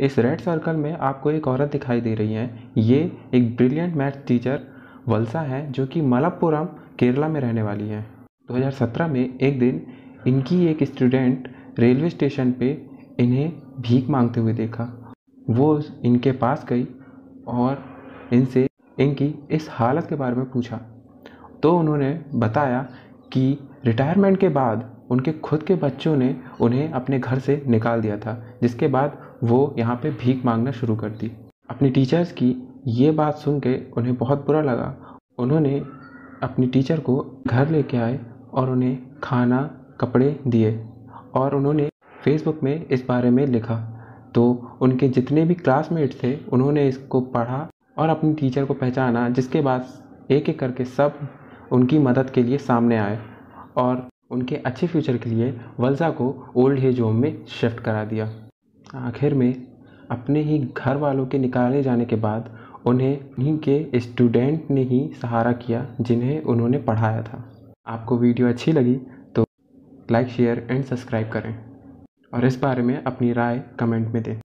इस red circle में आपको एक औरत दिखाई दे रही है। ये एक ब्रिलियंट मैथ टीचर वल्सा है, जो कि मलप्पुरम, केरला में रहने वाली है। 2017 में एक दिन इनकी एक स्टूडेंट रेलवे स्टेशन पे इन्हें भीख मांगते हुए देखा। वो इनके पास गई और इनसे इनकी इस हालत के बारे में पूछा। तो उन्होंने बताया कि रिटायरमेंट के बाद उनके खुद के बच्चों ने उन्हें अपने घर से निकाल दिया था, जिसके बाद वो यहाँ पे भीख मांगना शुरू कर दी। अपनी टीचर्स की ये बात सुन के उन्हें बहुत बुरा लगा। उन्होंने अपनी टीचर को घर लेके आए और उन्हें खाना, कपड़े दिए और उन्होंने फेसबुक में इस बारे में लिखा। तो उनके जितने भी क्लासमेट्स थे, उन्होंने इसको पढ़ा और अपनी टीचर को पहचाना, जिसके बाद एक एक करके सब उनकी मदद के लिए सामने आए और उनके अच्छे फ्यूचर के लिए वल्सा को ओल्ड एज होम में शिफ्ट करा दिया। आखिर में अपने ही घर वालों के निकाले जाने के बाद उन्हें उन्हीं के स्टूडेंट ने ही सहारा किया जिन्हें उन्होंने पढ़ाया था। आपको वीडियो अच्छी लगी तो लाइक शेयर एंड सब्सक्राइब करें और इस बारे में अपनी राय कमेंट में दें।